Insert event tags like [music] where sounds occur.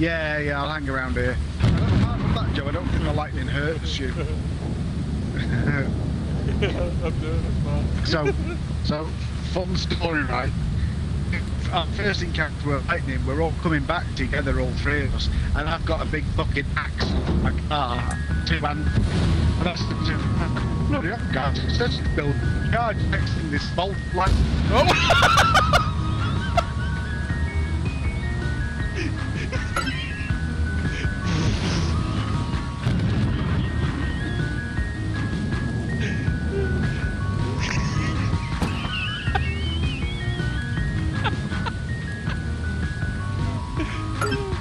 Yeah, yeah, I'll hang around here. Apart from that, Joe, I don't think the lightning hurts you. [laughs] So, so fun story, right? Our first encounter with lightning, we're all coming back together, all three of us, and I've got a big fucking axe, a car, two and I said to him, hell, guys, let's build a charge next in this vault, like, oh! [laughs] Ooh.